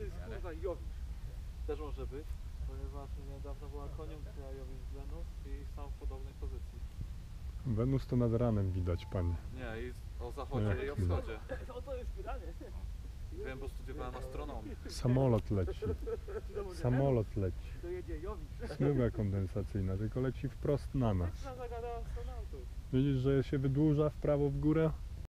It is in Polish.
to jest kurwa Jowisz. Też może być, ponieważ niedawno była koniunkcja Jowisz-Wenus i są w podobnej pozycji. Wenus to nad ranem widać, panie. Nie, i o zachodzie Jak i o wschodzie. O to jest pytanie. No. Wiem, bo studiowałem astronomię. Samolot leci. Samolot leci. Dojedzie Jowisz. Smyga kondensacyjna, tylko leci wprost na nas. Na astronautów. Widzisz, że się wydłuża w prawo w górę?